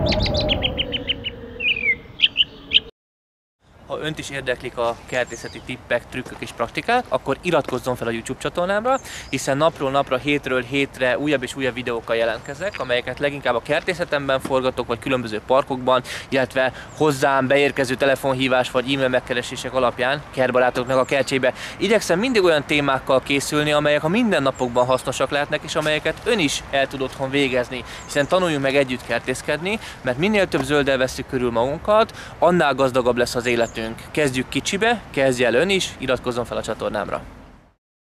you Ha önt is érdeklik a kertészeti tippek, trükkök és praktikák, akkor iratkozzon fel a YouTube csatornámra, hiszen napról napra, hétről hétre újabb és újabb videókkal jelentkezek, amelyeket leginkább a kertészetemben forgatok, vagy különböző parkokban, illetve hozzám beérkező telefonhívás vagy e-mail megkeresések alapján kertbarátoknak a kertjébe. Igyekszem mindig olyan témákkal készülni, amelyek a mindennapokban hasznosak lehetnek, és amelyeket ön is el tud otthon végezni, hiszen tanuljunk meg együtt kertészkedni, mert minél több zölddel veszük körül magunkat, annál gazdagabb lesz az életünk életünk. Kezdjük kicsibe, kezdj el ön is, iratkozzon fel a csatornámra.